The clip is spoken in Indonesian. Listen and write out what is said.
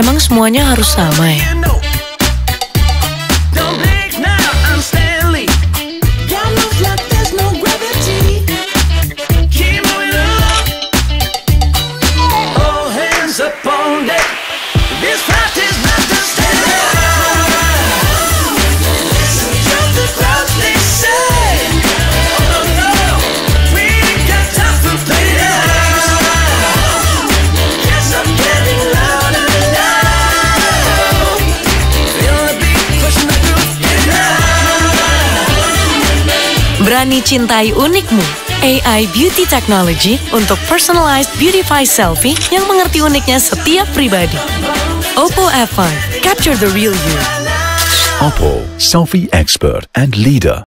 Emang semuanya harus sama ya? Berani cintai unikmu. AI Beauty Technology untuk personalized beautify selfie yang mengerti uniknya setiap pribadi. Oppo F5, capture the real you. Oppo, selfie expert and leader.